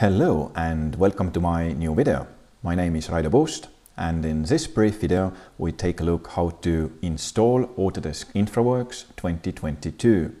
Hello and welcome to my new video. My name is Raido Puust and in this brief video we take a look how to install Autodesk InfraWorks 2022.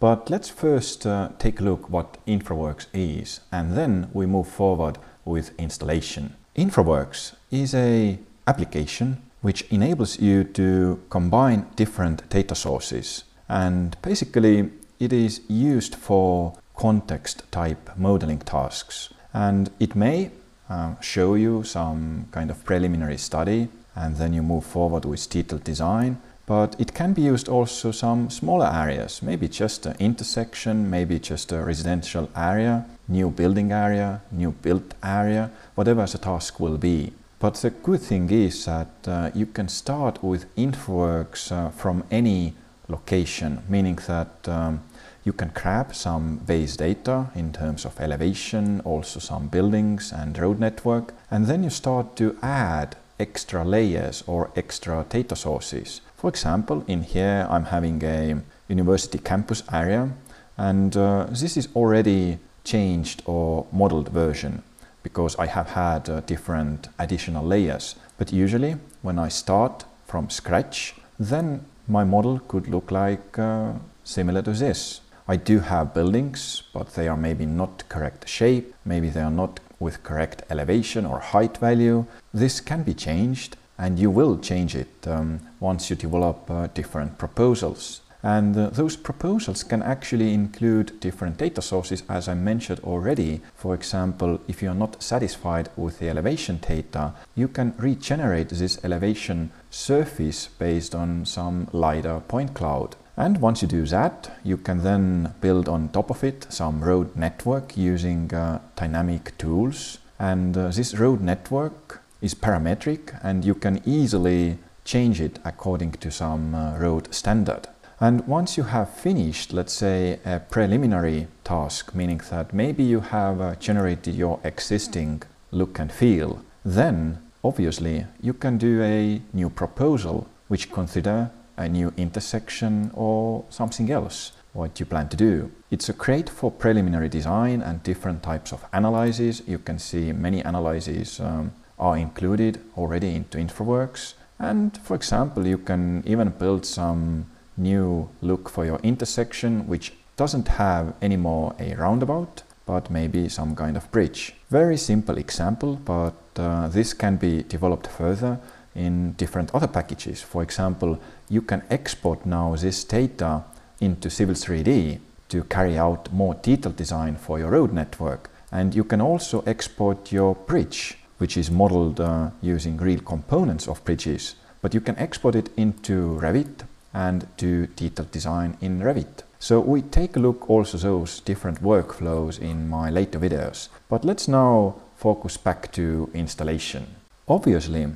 But let's first uh, take a look what InfraWorks is and then we move forward with installation. InfraWorks is a application which enables you to combine different data sources and basically it is used for context type modeling tasks. And it may uh, show you some kind of preliminary study and then you move forward with detailed design. But it can be used also some smaller areas maybe just an intersection maybe just a residential area new building area new built area whatever the task will be. But the good thing is that uh, you can start with InfraWorks uh, from any location meaning that um, you can grab some base data in terms of elevation, also some buildings and road network, and then you start to add extra layers or extra data sources. For example, in here I'm having a university campus area, and uh, this is already changed or modeled version because I have had uh, different additional layers. But usually when I start from scratch, then my model could look like uh, similar to this. I do have buildings, but they are maybe not correct shape, maybe they are not with correct elevation or height value. This can be changed and you will change it um, once you develop uh, different proposals. And uh, those proposals can actually include different data sources, as I mentioned already. For example, if you are not satisfied with the elevation data, you can regenerate this elevation surface based on some LiDAR point cloud. And once you do that, you can then build on top of it some road network using uh, dynamic tools. And uh, this road network is parametric and you can easily change it according to some uh, road standard. And once you have finished, let's say, a preliminary task, meaning that maybe you have uh, generated your existing look and feel, then obviously you can do a new proposal which consider a new intersection or something else what you plan to do. It's a great for preliminary design and different types of analyses. You can see many analyses um, are included already into InfraWorks. And for example, you can even build some new look for your intersection, which doesn't have anymore a roundabout, but maybe some kind of bridge. Very simple example, but uh, this can be developed further in different other packages. For example, you can export now this data into Civil 3D to carry out more detailed design for your road network. And you can also export your bridge, which is modeled uh, using real components of bridges. But you can export it into Revit and do detailed design in Revit. So we take a look also those different workflows in my later videos. But let's now focus back to installation. Obviously,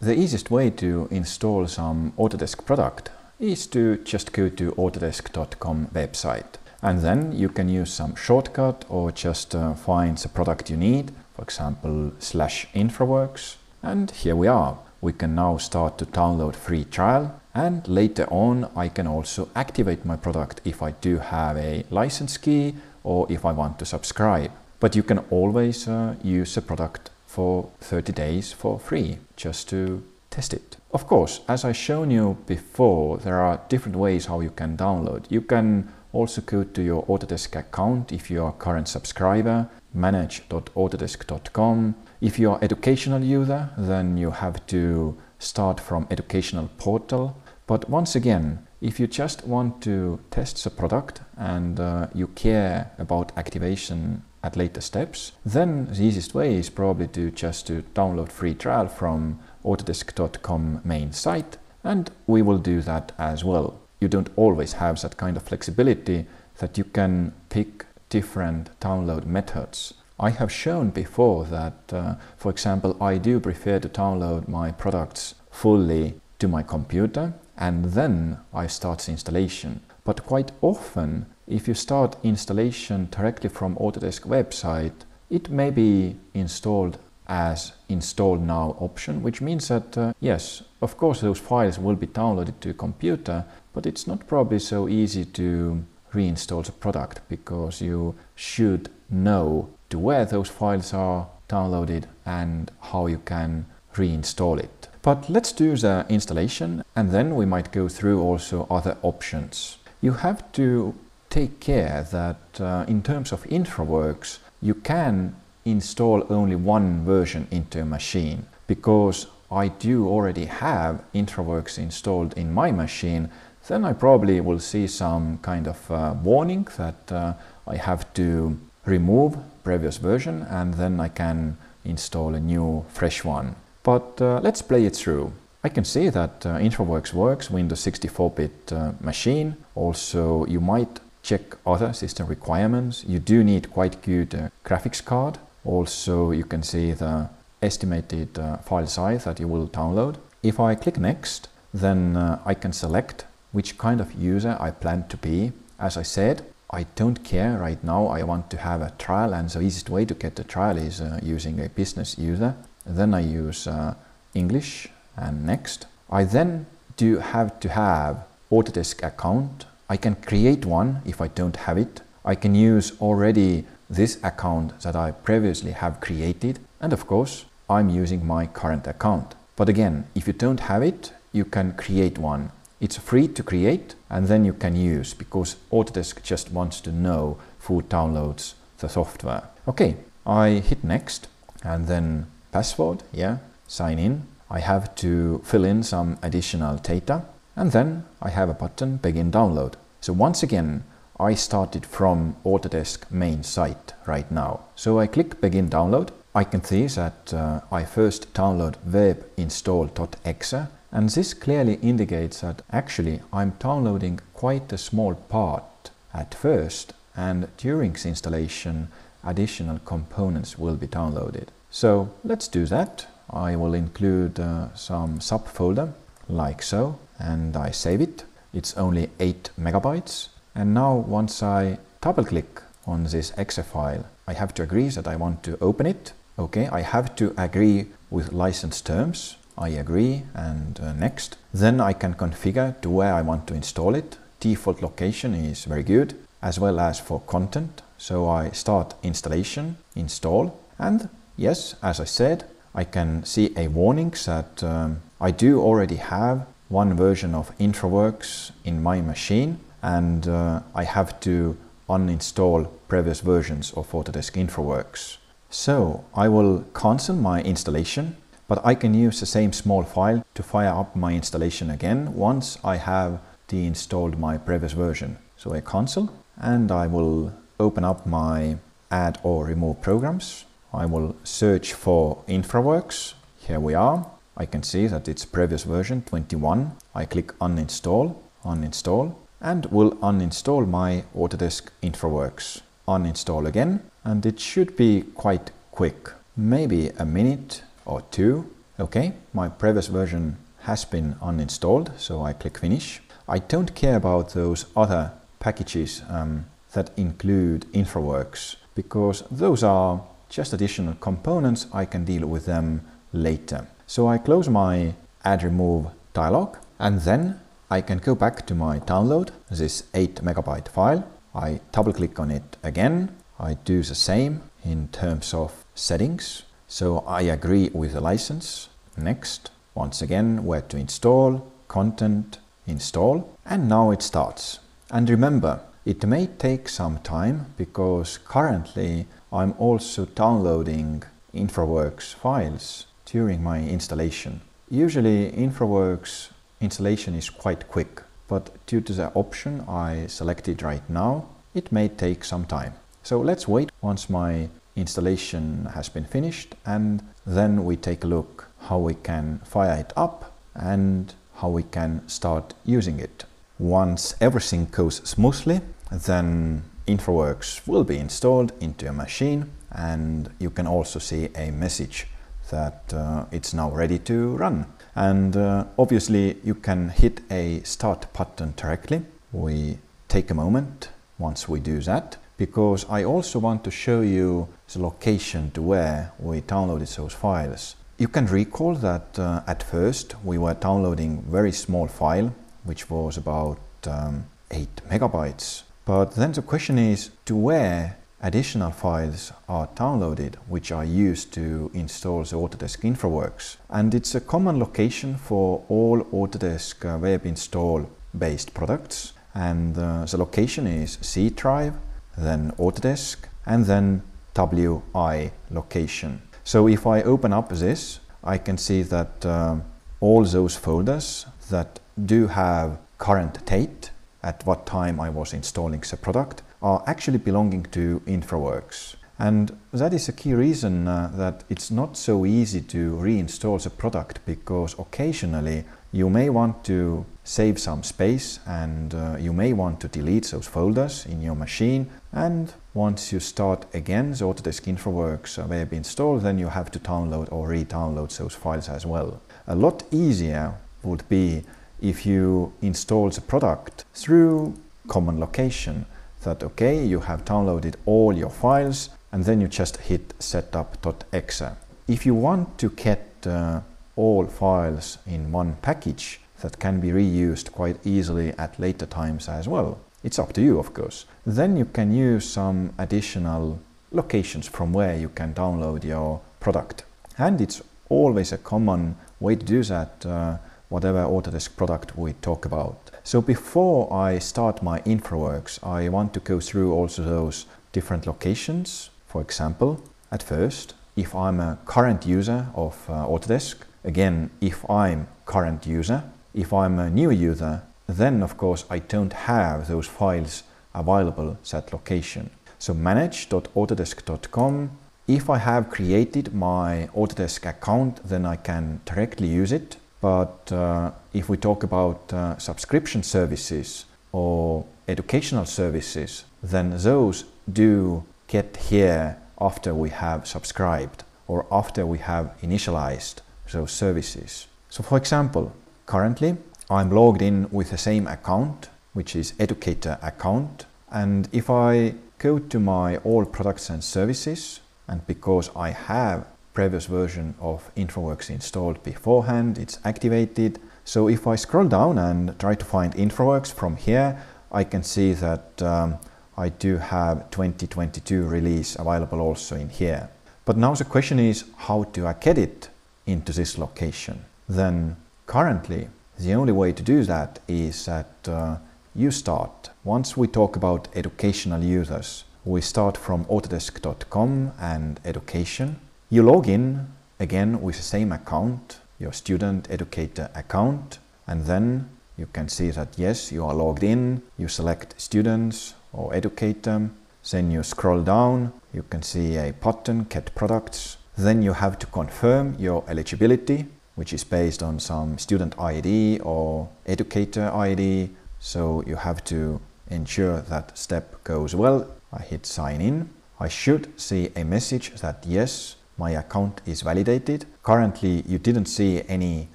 the easiest way to install some Autodesk product is to just go to autodesk.com website and then you can use some shortcut or just uh, find the product you need, for example slash infraworks and here we are. We can now start to download free trial and later on I can also activate my product if I do have a license key or if I want to subscribe. But you can always uh, use the product for 30 days for free just to test it. Of course, as I shown you before, there are different ways how you can download. You can also go to your Autodesk account if you are a current subscriber, manage.autodesk.com. If you are educational user, then you have to start from educational portal. But once again, if you just want to test the product and uh, you care about activation at later steps, then the easiest way is probably to just to download free trial from autodesk.com main site and we will do that as well. You don't always have that kind of flexibility that you can pick different download methods. I have shown before that, uh, for example, I do prefer to download my products fully to my computer and then I start the installation. But quite often if you start installation directly from Autodesk website, it may be installed as install now option, which means that uh, yes, of course those files will be downloaded to your computer, but it's not probably so easy to reinstall the product because you should know to where those files are downloaded and how you can reinstall it. But let's do the installation and then we might go through also other options. You have to take care that uh, in terms of InfraWorks, you can install only one version into a machine because I do already have InfraWorks installed in my machine, then I probably will see some kind of uh, warning that uh, I have to remove previous version and then I can install a new fresh one. But uh, let's play it through. I can see that uh, InfraWorks works Windows 64-bit uh, machine. Also, you might check other system requirements. You do need quite good uh, graphics card. Also, you can see the estimated uh, file size that you will download. If I click next, then uh, I can select which kind of user I plan to be. As I said, I don't care right now. I want to have a trial and the easiest way to get the trial is uh, using a business user. Then I use uh, English and next. I then do have to have Autodesk account. I can create one if I don't have it. I can use already this account that I previously have created. And of course, I'm using my current account. But again, if you don't have it, you can create one. It's free to create and then you can use because Autodesk just wants to know who downloads the software. Okay, I hit next and then password, yeah, sign in. I have to fill in some additional data and then I have a button begin download. So once again, I started from Autodesk main site right now. So I click begin download. I can see that uh, I first download web install.exe and this clearly indicates that actually I'm downloading quite a small part at first and during the installation additional components will be downloaded. So let's do that. I will include uh, some subfolder like so and I save it. It's only 8 megabytes. And now once I double click on this exe file, I have to agree that I want to open it. Okay, I have to agree with license terms. I agree and uh, next. Then I can configure to where I want to install it. Default location is very good as well as for content. So I start installation, install and Yes, as I said, I can see a warning that um, I do already have one version of InfraWorks in my machine and uh, I have to uninstall previous versions of Autodesk InfraWorks. So I will cancel my installation, but I can use the same small file to fire up my installation again once I have deinstalled my previous version. So I cancel and I will open up my add or remove programs I will search for InfraWorks. Here we are. I can see that it's previous version 21. I click uninstall, uninstall, and will uninstall my Autodesk InfraWorks. Uninstall again, and it should be quite quick. Maybe a minute or two. Okay, my previous version has been uninstalled, so I click finish. I don't care about those other packages um, that include InfraWorks because those are just additional components, I can deal with them later. So I close my add remove dialog and then I can go back to my download, this 8 megabyte file. I double click on it again. I do the same in terms of settings. So I agree with the license. Next, once again, where to install, content, install, and now it starts. And remember, it may take some time because currently I'm also downloading InfraWorks files during my installation. Usually InfraWorks installation is quite quick, but due to the option I selected right now, it may take some time. So let's wait once my installation has been finished and then we take a look how we can fire it up and how we can start using it. Once everything goes smoothly, then InfraWorks will be installed into a machine and you can also see a message that uh, it's now ready to run. And uh, obviously you can hit a start button directly. We take a moment once we do that because I also want to show you the location to where we downloaded those files. You can recall that uh, at first we were downloading very small file which was about um, 8 megabytes but then the question is to where additional files are downloaded which are used to install the Autodesk InfraWorks. And it's a common location for all Autodesk uh, web install based products. And uh, the location is C drive, then Autodesk, and then WI location. So if I open up this, I can see that um, all those folders that do have current date at what time I was installing the product are actually belonging to InfraWorks. And that is a key reason uh, that it's not so easy to reinstall the product because occasionally you may want to save some space and uh, you may want to delete those folders in your machine. And once you start again the Autodesk InfraWorks web install, then you have to download or re-download those files as well. A lot easier would be if you install the product through common location that okay you have downloaded all your files and then you just hit setup.exe. If you want to get uh, all files in one package that can be reused quite easily at later times as well, it's up to you of course. Then you can use some additional locations from where you can download your product. And it's always a common way to do that uh, whatever Autodesk product we talk about. So before I start my InfraWorks, I want to go through also those different locations. For example, at first, if I'm a current user of uh, Autodesk, again, if I'm current user, if I'm a new user, then of course I don't have those files available at location. So manage.autodesk.com if I have created my Autodesk account, then I can directly use it. But uh, if we talk about uh, subscription services or educational services, then those do get here after we have subscribed or after we have initialized those services. So for example, currently I'm logged in with the same account, which is educator account. And if I go to my all products and services, and because I have previous version of InfraWorks installed beforehand, it's activated. So if I scroll down and try to find InfraWorks from here, I can see that um, I do have 2022 release available also in here. But now the question is how do I get it into this location? Then currently the only way to do that is that uh, you start. Once we talk about educational users, we start from autodesk.com and education. You log in again with the same account, your student educator account, and then you can see that yes, you are logged in. You select students or educator. Then you scroll down, you can see a button, get products. Then you have to confirm your eligibility, which is based on some student ID or educator ID. So you have to ensure that step goes well I hit sign in. I should see a message that yes, my account is validated. Currently, you didn't see any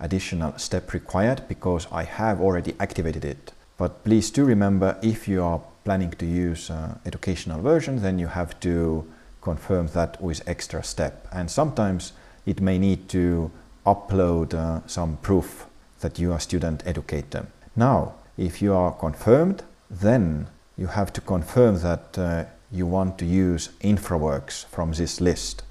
additional step required because I have already activated it. But please do remember if you are planning to use uh, educational version, then you have to confirm that with extra step. And sometimes it may need to upload uh, some proof that you are student educator. Now, if you are confirmed, then you have to confirm that uh, you want to use InfraWorks from this list.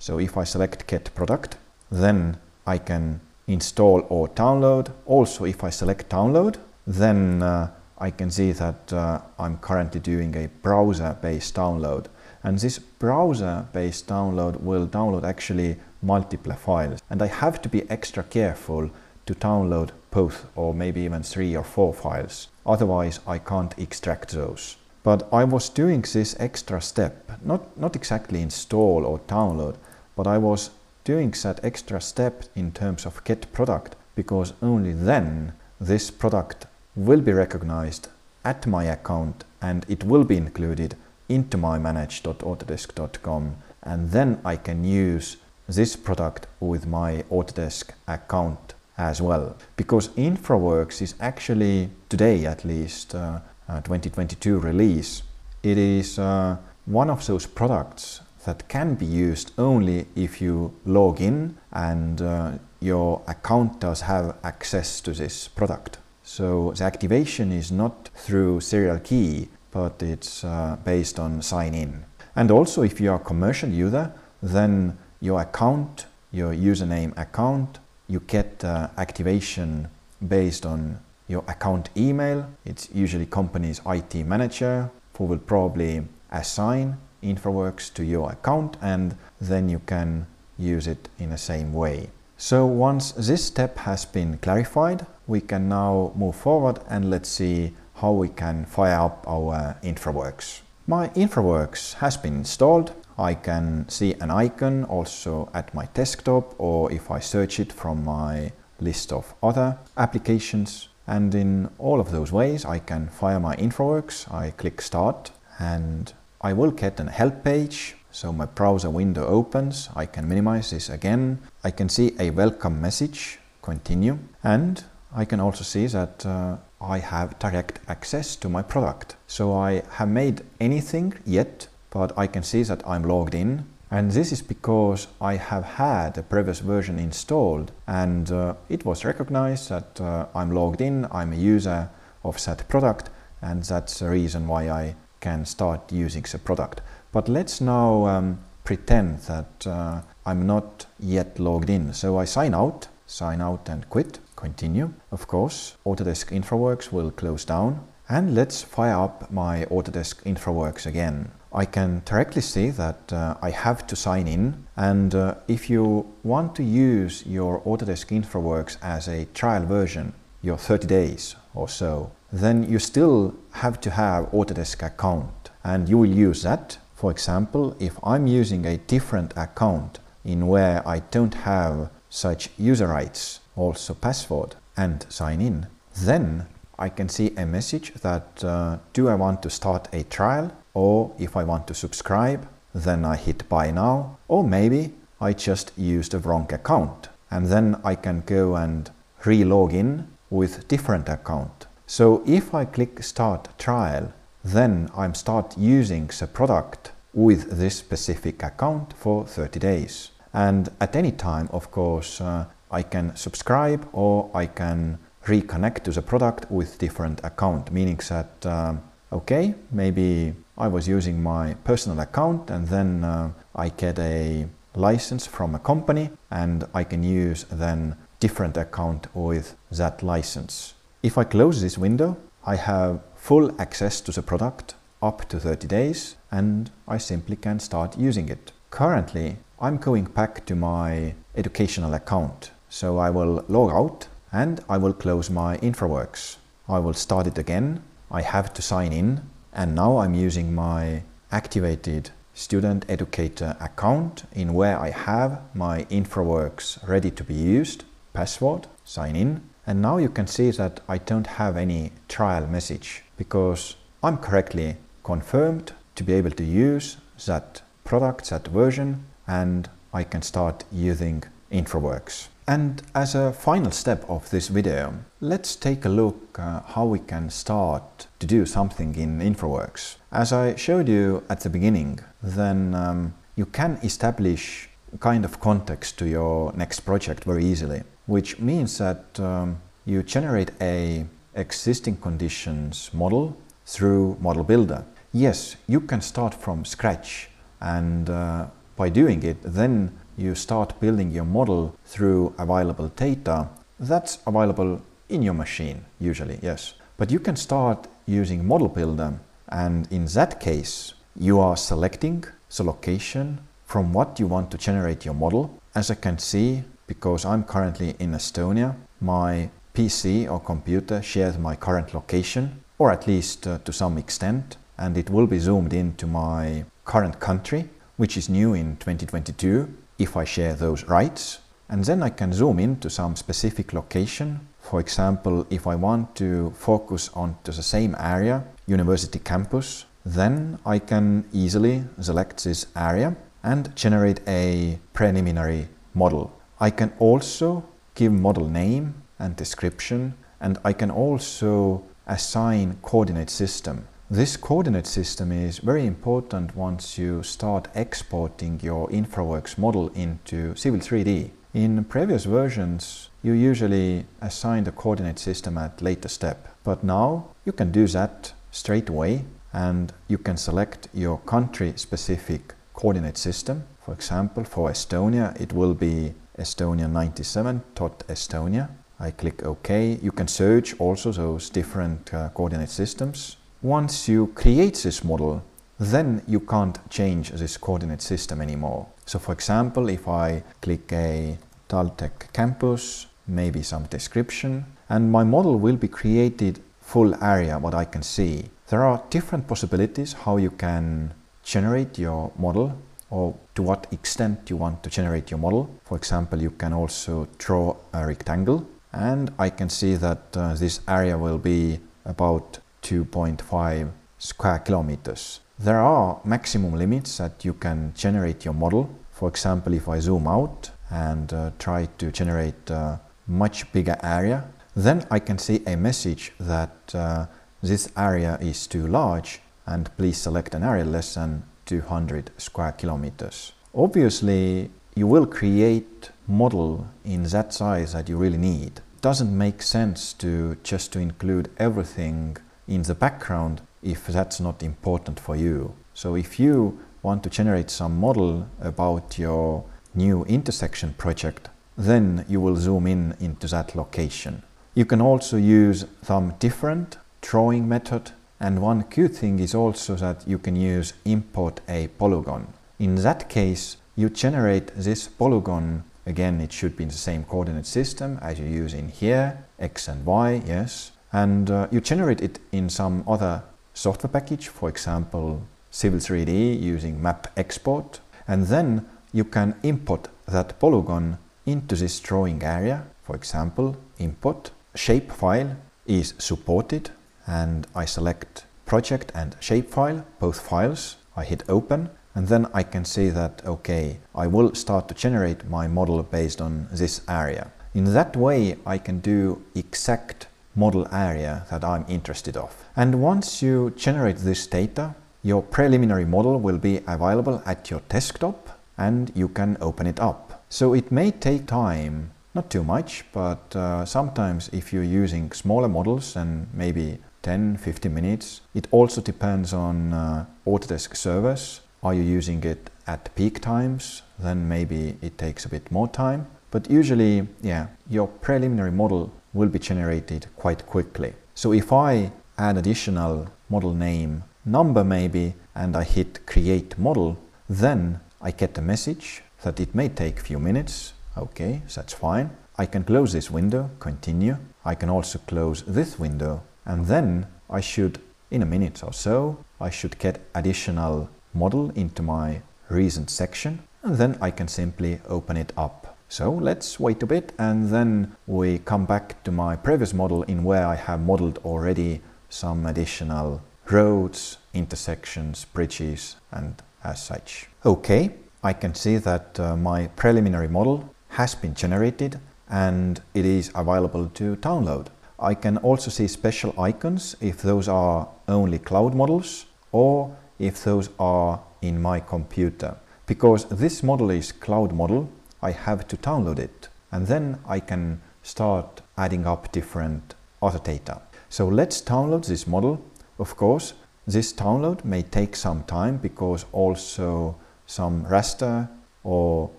So if I select get product, then I can install or download. Also, if I select download, then uh, I can see that uh, I'm currently doing a browser-based download. And this browser-based download will download actually multiple files. And I have to be extra careful to download both or maybe even three or four files. Otherwise, I can't extract those. But I was doing this extra step, not, not exactly install or download, but I was doing that extra step in terms of get product because only then this product will be recognized at my account and it will be included into my manage.autodesk.com and then I can use this product with my Autodesk account as well. Because InfraWorks is actually, today at least, uh, uh, 2022 release, it is uh, one of those products that can be used only if you log in and uh, your account does have access to this product. So the activation is not through serial key, but it's uh, based on sign in. And also if you are a commercial user, then your account, your username account, you get uh, activation based on your account email. It's usually company's IT manager who will probably assign InfraWorks to your account and then you can use it in the same way. So once this step has been clarified, we can now move forward and let's see how we can fire up our InfraWorks. My InfraWorks has been installed. I can see an icon also at my desktop or if I search it from my list of other applications. And in all of those ways, I can fire my InfraWorks. I click Start and I will get an help page. So my browser window opens. I can minimize this again. I can see a welcome message, continue. And I can also see that uh, I have direct access to my product. So I have made anything yet, but I can see that I'm logged in. And this is because I have had a previous version installed and uh, it was recognized that uh, I'm logged in, I'm a user of that product and that's the reason why I can start using the product. But let's now um, pretend that uh, I'm not yet logged in. So I sign out, sign out and quit, continue. Of course, Autodesk InfraWorks will close down. And let's fire up my Autodesk InfraWorks again. I can directly see that uh, I have to sign in and uh, if you want to use your Autodesk InfraWorks as a trial version, your 30 days or so, then you still have to have Autodesk account. And you will use that. For example, if I'm using a different account in where I don't have such user rights, also password and sign in, then I can see a message that uh, do I want to start a trial? Or if I want to subscribe then I hit buy now. Or maybe I just used the wrong account. And then I can go and re-log in with different account so if I click start trial, then I'm start using the product with this specific account for 30 days. And at any time, of course, uh, I can subscribe or I can reconnect to the product with different account, meaning that, uh, okay, maybe I was using my personal account and then uh, I get a license from a company and I can use then different account with that license. If I close this window, I have full access to the product up to 30 days and I simply can start using it. Currently, I'm going back to my educational account. So I will log out and I will close my InfraWorks. I will start it again. I have to sign in and now I'm using my activated student educator account in where I have my InfraWorks ready to be used, password, sign in and now you can see that I don't have any trial message because I'm correctly confirmed to be able to use that product, that version, and I can start using InfraWorks. And as a final step of this video, let's take a look uh, how we can start to do something in InfraWorks. As I showed you at the beginning, then um, you can establish kind of context to your next project very easily which means that um, you generate a existing conditions model through Model Builder. Yes, you can start from scratch and uh, by doing it, then you start building your model through available data that's available in your machine, usually, yes. But you can start using Model Builder and in that case, you are selecting the location from what you want to generate your model. As I can see, because I'm currently in Estonia. My PC or computer shares my current location, or at least uh, to some extent, and it will be zoomed into my current country, which is new in 2022, if I share those rights. And then I can zoom into some specific location. For example, if I want to focus on to the same area, university campus, then I can easily select this area and generate a preliminary model I can also give model name and description and I can also assign coordinate system. This coordinate system is very important once you start exporting your InfraWorks model into Civil 3D. In previous versions, you usually assign the coordinate system at later step, but now you can do that straight away and you can select your country specific coordinate system. For example, for Estonia, it will be Estonia 97 dot Estonia. I click OK. You can search also those different uh, coordinate systems. Once you create this model, then you can't change this coordinate system anymore. So for example, if I click a TalTech campus, maybe some description, and my model will be created full area, what I can see. There are different possibilities how you can generate your model or to what extent you want to generate your model. For example, you can also draw a rectangle and I can see that uh, this area will be about 2.5 square kilometers. There are maximum limits that you can generate your model. For example, if I zoom out and uh, try to generate a much bigger area, then I can see a message that uh, this area is too large and please select an area less than 200 square kilometers. Obviously, you will create model in that size that you really need. It doesn't make sense to just to include everything in the background if that's not important for you. So if you want to generate some model about your new intersection project, then you will zoom in into that location. You can also use some different drawing method and one good thing is also that you can use import a polygon. In that case, you generate this polygon, again it should be in the same coordinate system as you use in here, x and y, yes, and uh, you generate it in some other software package, for example, Civil 3D using map export, and then you can import that polygon into this drawing area. For example, import shapefile is supported and I select project and shapefile, both files. I hit open and then I can see that, okay, I will start to generate my model based on this area. In that way, I can do exact model area that I'm interested of. And once you generate this data, your preliminary model will be available at your desktop and you can open it up. So it may take time, not too much, but uh, sometimes if you're using smaller models and maybe 10, 15 minutes. It also depends on uh, Autodesk servers. Are you using it at peak times? Then maybe it takes a bit more time. But usually, yeah, your preliminary model will be generated quite quickly. So if I add additional model name number maybe and I hit create model, then I get a message that it may take few minutes. Okay, that's fine. I can close this window, continue. I can also close this window and then I should, in a minute or so, I should get additional model into my recent section and then I can simply open it up. So let's wait a bit and then we come back to my previous model in where I have modeled already some additional roads, intersections, bridges and as such. Okay, I can see that uh, my preliminary model has been generated and it is available to download. I can also see special icons if those are only cloud models or if those are in my computer. Because this model is cloud model, I have to download it and then I can start adding up different other data. So let's download this model. Of course, this download may take some time because also some raster or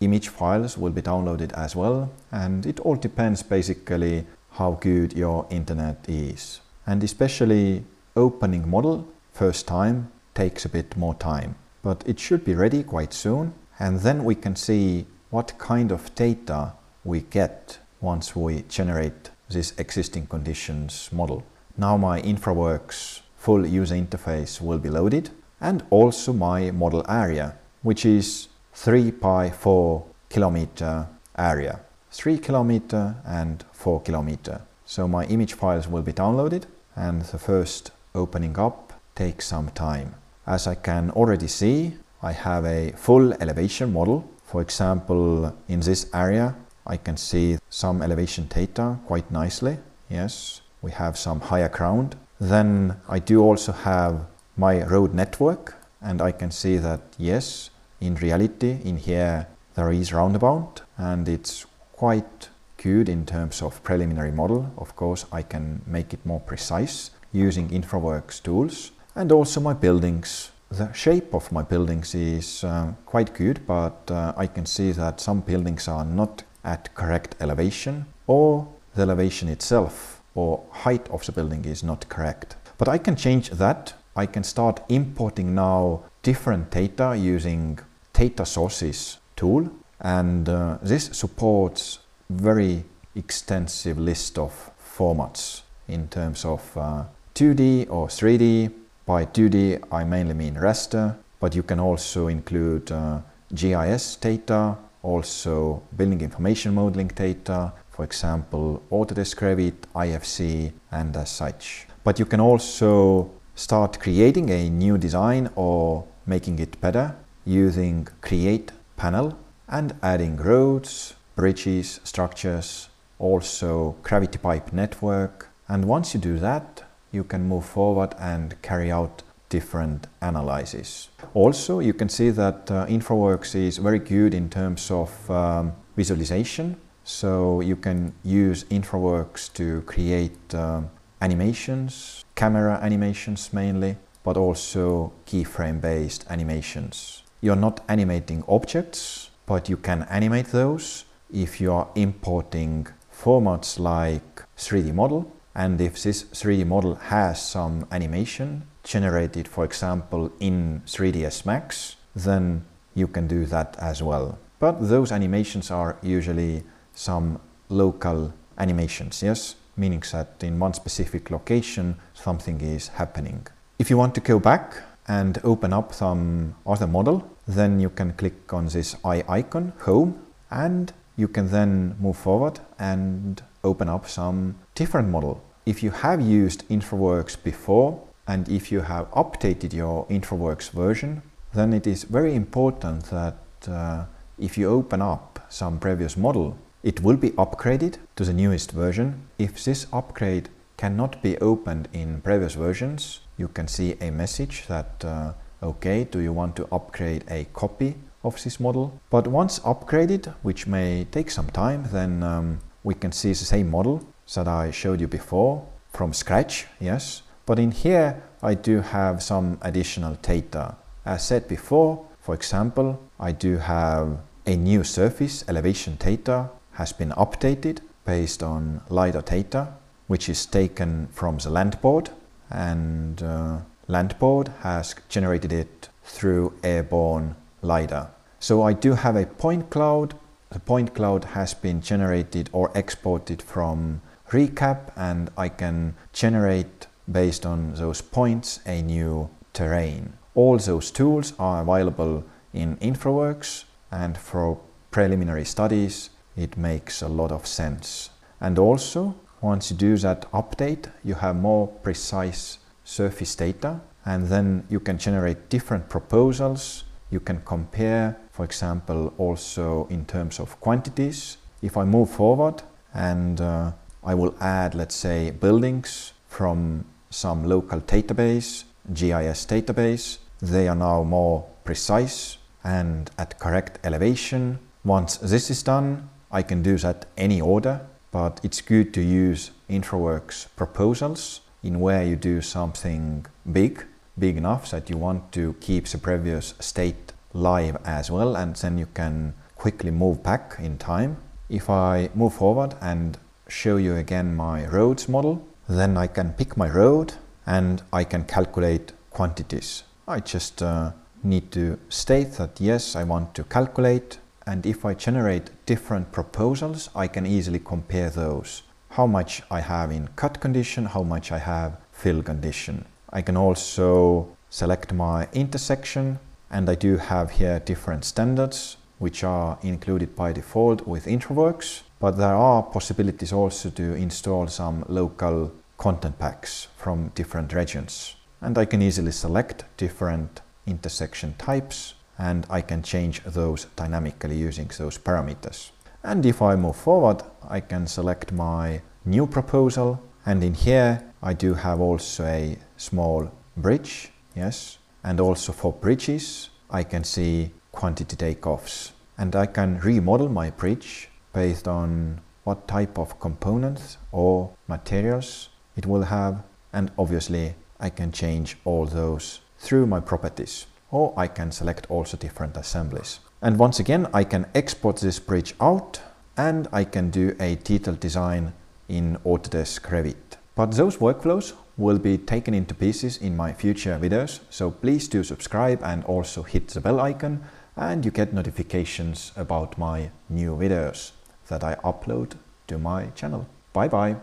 image files will be downloaded as well. And it all depends basically how good your internet is. And especially opening model first time takes a bit more time, but it should be ready quite soon. And then we can see what kind of data we get once we generate this existing conditions model. Now my InfraWorks full user interface will be loaded and also my model area, which is 3 by 4 kilometer area. 3 kilometer and 4 kilometer. So my image files will be downloaded and the first opening up takes some time. As I can already see, I have a full elevation model. For example, in this area, I can see some elevation data quite nicely. Yes, we have some higher ground. Then I do also have my road network and I can see that yes, in reality, in here there is roundabout and it's quite good in terms of preliminary model. Of course, I can make it more precise using InfraWorks tools. and also my buildings. The shape of my buildings is uh, quite good, but uh, I can see that some buildings are not at correct elevation or the elevation itself or height of the building is not correct. But I can change that. I can start importing now different data using data sources tool and uh, this supports very extensive list of formats in terms of uh, 2D or 3D. By 2D, I mainly mean raster, but you can also include uh, GIS data, also building information modeling data, for example, Autodesk Revit, IFC, and as such. But you can also start creating a new design or making it better using create panel and adding roads, bridges, structures, also gravity pipe network. And once you do that, you can move forward and carry out different analyses. Also, you can see that uh, InfraWorks is very good in terms of um, visualization. So you can use InfraWorks to create um, animations, camera animations mainly, but also keyframe based animations. You're not animating objects, but you can animate those if you are importing formats like 3D model and if this 3D model has some animation generated for example in 3ds Max then you can do that as well. But those animations are usually some local animations, yes? Meaning that in one specific location something is happening. If you want to go back and open up some other model, then you can click on this eye icon, home, and you can then move forward and open up some different model. If you have used InfraWorks before, and if you have updated your InfraWorks version, then it is very important that uh, if you open up some previous model, it will be upgraded to the newest version. If this upgrade cannot be opened in previous versions, you can see a message that, uh, okay, do you want to upgrade a copy of this model? But once upgraded, which may take some time, then um, we can see the same model that I showed you before from scratch, yes. But in here, I do have some additional data. As said before, for example, I do have a new surface elevation data has been updated based on LiDAR data, which is taken from the land board and uh, Landboard has generated it through airborne LiDAR. So I do have a point cloud. The point cloud has been generated or exported from Recap and I can generate based on those points a new terrain. All those tools are available in InfraWorks and for preliminary studies it makes a lot of sense. And also once you do that update, you have more precise surface data and then you can generate different proposals. You can compare, for example, also in terms of quantities. If I move forward and uh, I will add, let's say, buildings from some local database, GIS database, they are now more precise and at correct elevation. Once this is done, I can do that any order but it's good to use InfraWorks proposals in where you do something big, big enough that you want to keep the previous state live as well, and then you can quickly move back in time. If I move forward and show you again my roads model, then I can pick my road and I can calculate quantities. I just uh, need to state that yes, I want to calculate and if I generate different proposals, I can easily compare those. How much I have in cut condition, how much I have fill condition. I can also select my intersection and I do have here different standards which are included by default with InfraWorks, but there are possibilities also to install some local content packs from different regions. And I can easily select different intersection types and I can change those dynamically using those parameters. And if I move forward, I can select my new proposal. And in here I do have also a small bridge, yes, and also for bridges I can see quantity takeoffs. And I can remodel my bridge based on what type of components or materials it will have. And obviously I can change all those through my properties. Or I can select also different assemblies. And once again, I can export this bridge out and I can do a detailed design in Autodesk Revit. But those workflows will be taken into pieces in my future videos, so please do subscribe and also hit the bell icon and you get notifications about my new videos that I upload to my channel. Bye bye!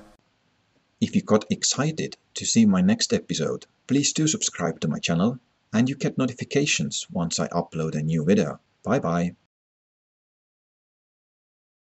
If you got excited to see my next episode, please do subscribe to my channel and you get notifications once I upload a new video. Bye bye!